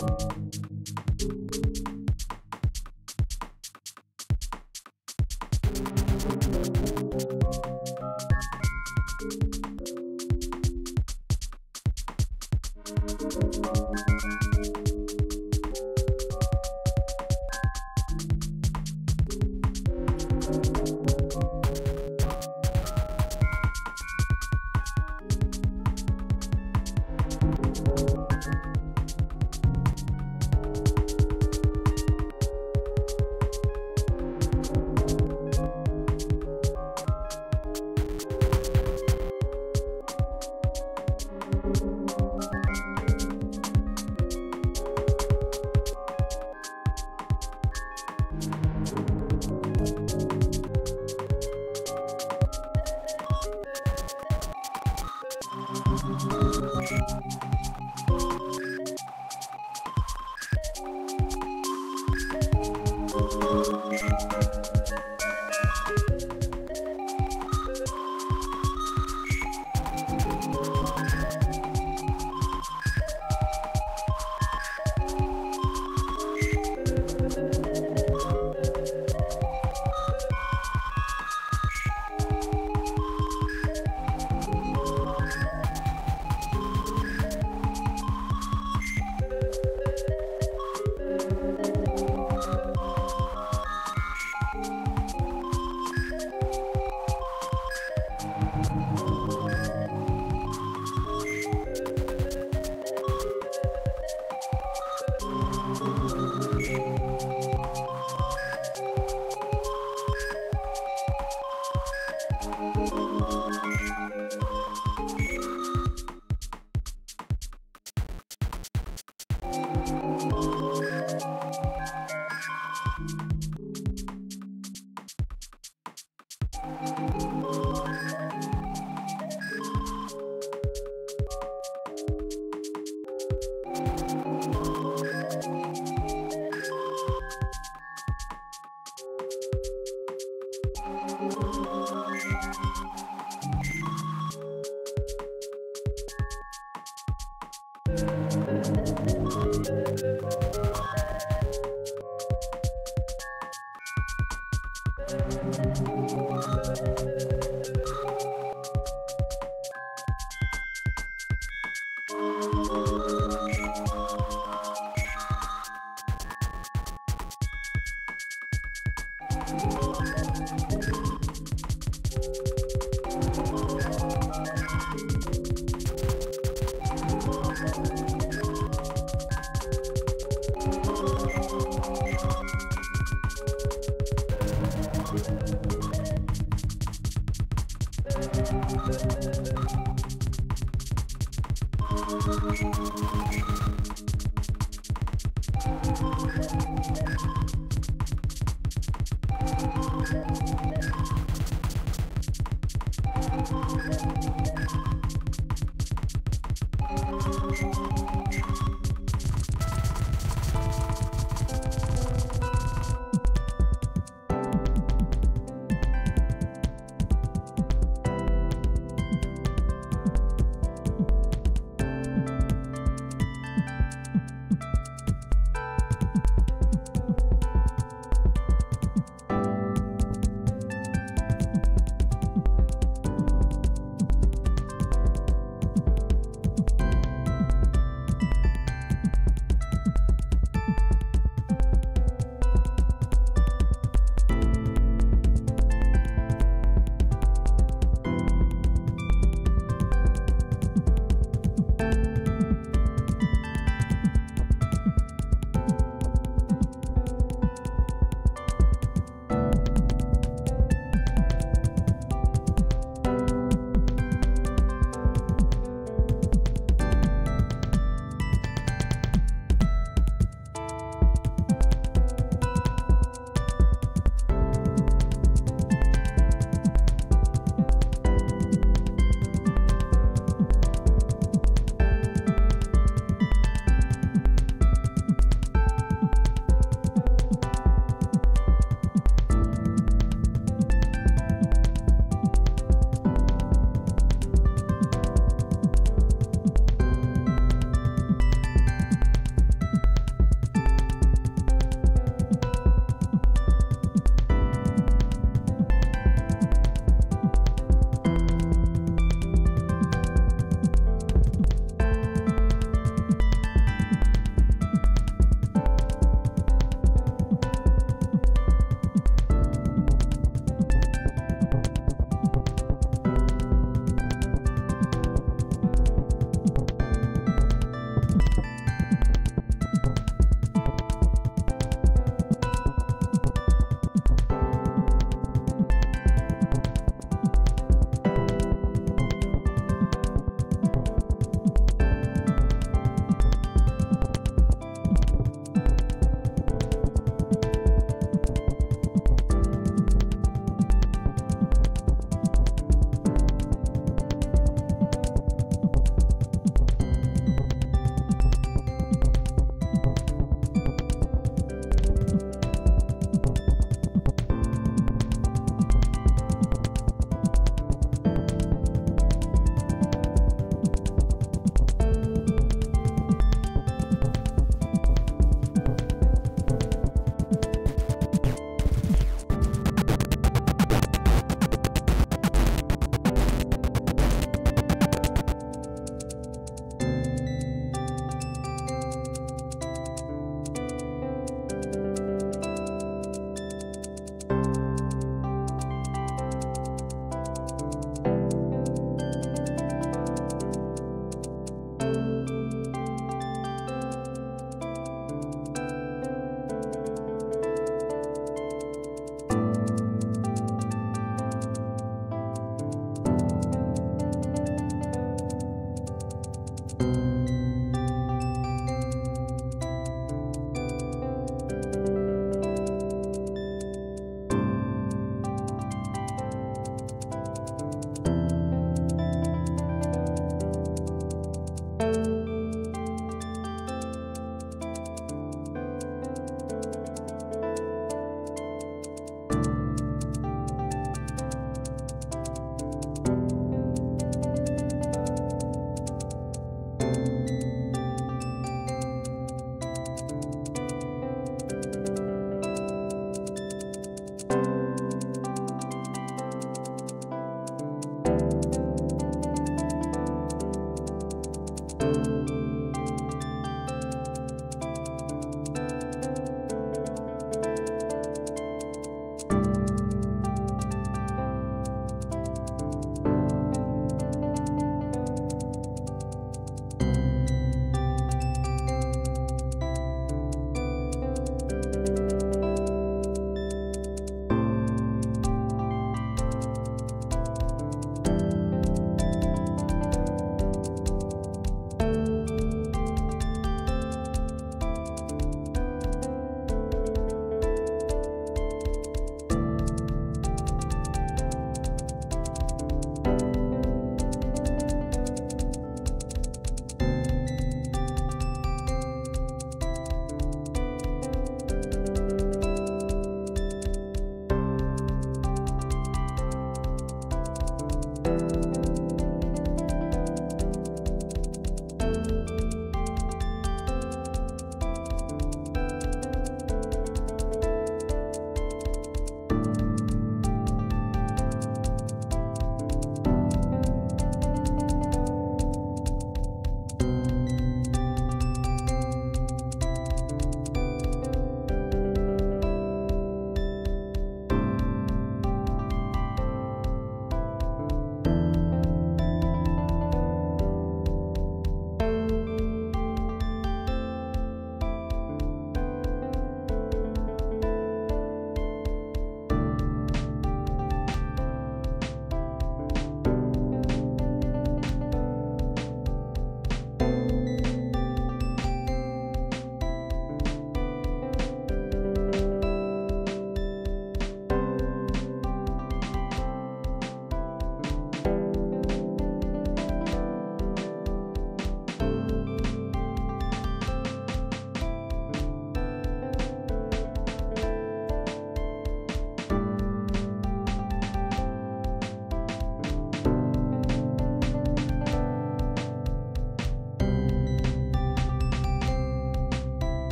Thank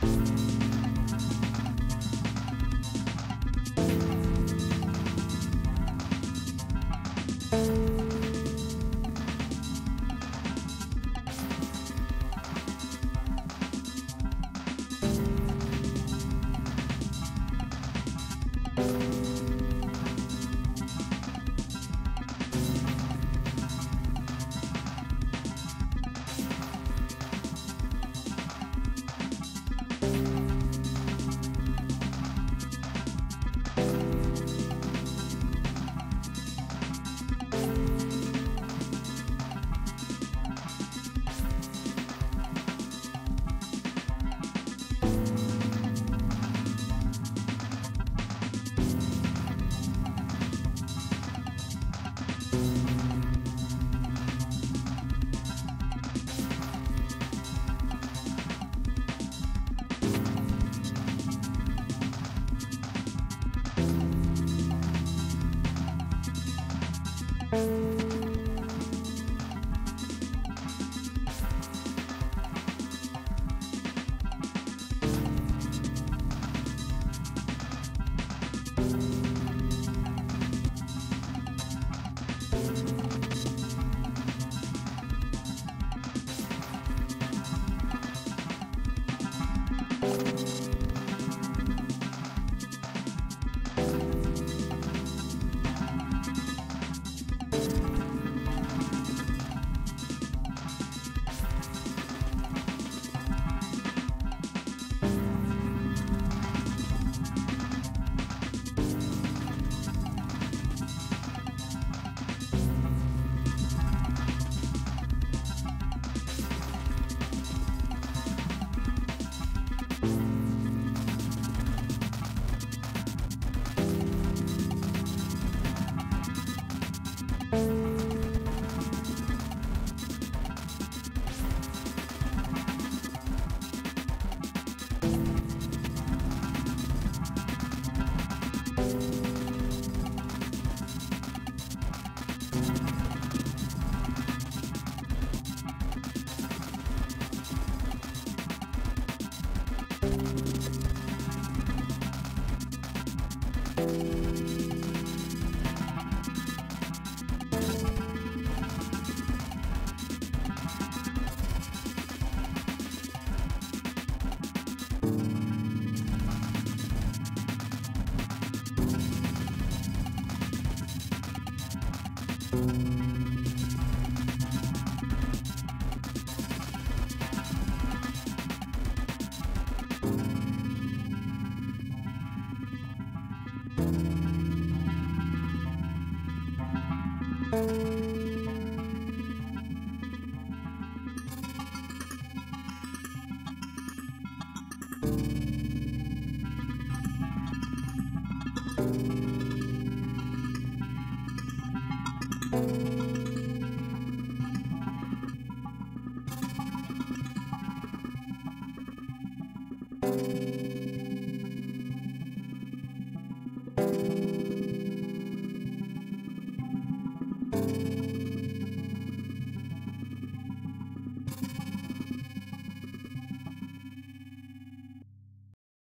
Bye. You